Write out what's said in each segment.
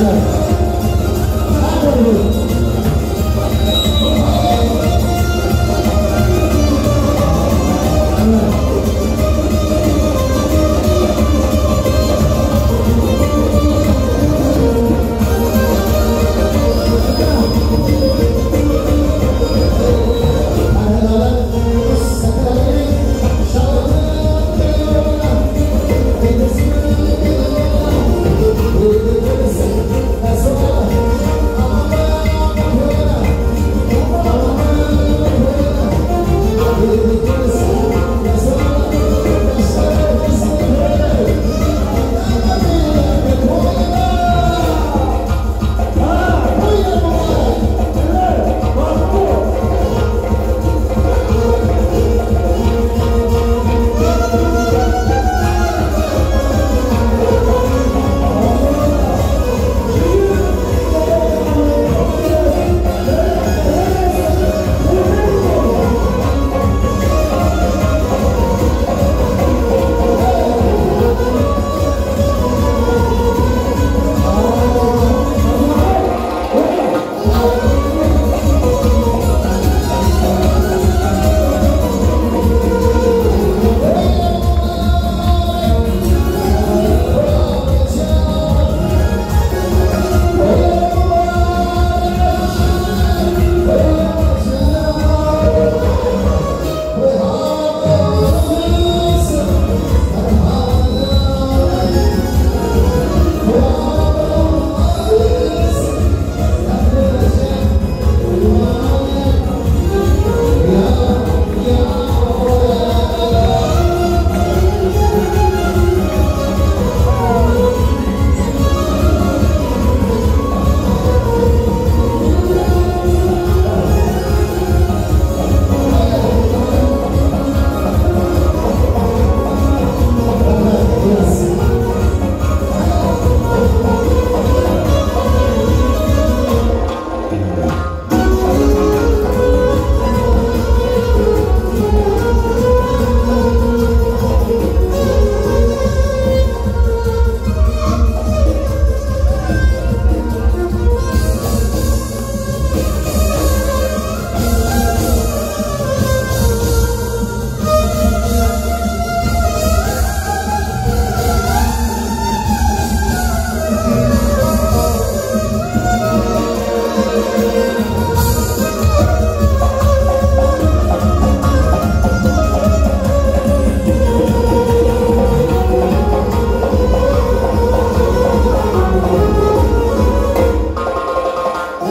amor.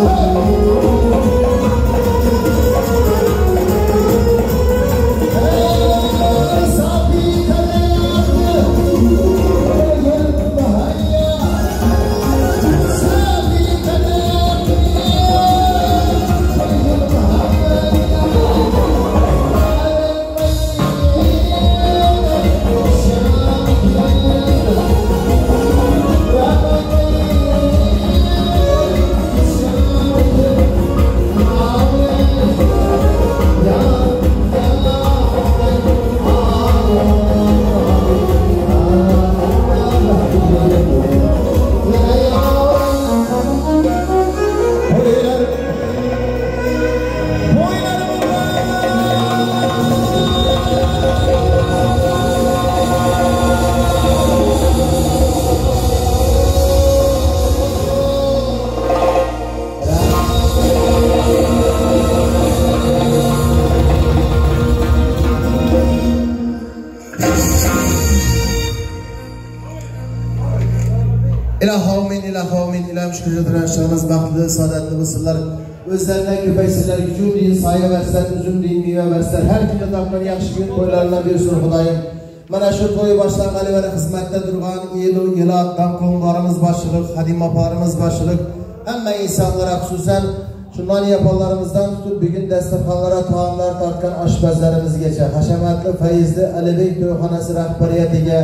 Oh. Ilohomin ilohomin ilam shukrlanishimiz baxtli saodatli bo'lsinlar. O'zlaridan ko'paysinlar. Kuchun deyin soya bersin uzum deyin meva bersin har kuni topgan yaxshi kun to'ylarini bersin xudoyim. Mana shu to'y boshlangani beri xizmatda turgan elu yilot g'amqonlarimiz boshliq hadim opalarimiz boshliq. Hamma insonlarga xususan shu non yaponlarimizdan tutib bugun dasturxonlara taomlar tortgan oshpazlarimizgacha hashamatli fayzli alibek to'yxonasi rahbariyatiga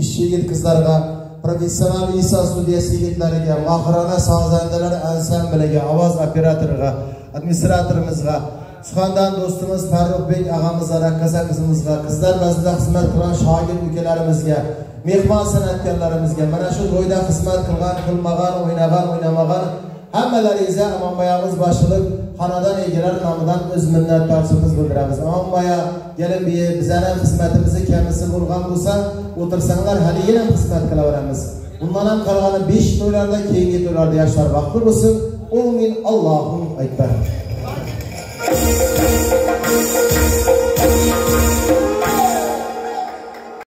ishchi yigit qizlarga professional iso studiyasi yigitlariga mohirona sozandalar ansambliga ovoz operatoriga administratorimizga suxandon do'stimiz farruhbek og'amizga raqqasa qizimizga qizlar bazida xizmat qilgan shogird ukalarimizga mehmon san'atkorlarimizga mana shu to'yda xizmat qilgan qilmagan o'ynagan o'ynamagan hammalaringizga amonboyamiz boshliq xonadon egalari nomidan o'z minnatdorchiligimizni bildiramiz. Ammoya kelin bizani xizmatimizni kamisi bo'lgan bo'lsa o'tirsanglar hali yana xizmat qilaveramiz. Bundan ham qolgani besh to'ylarda keyingi to'ylarda yoshlar baxtli bo'lsin. O'min allohum akbar.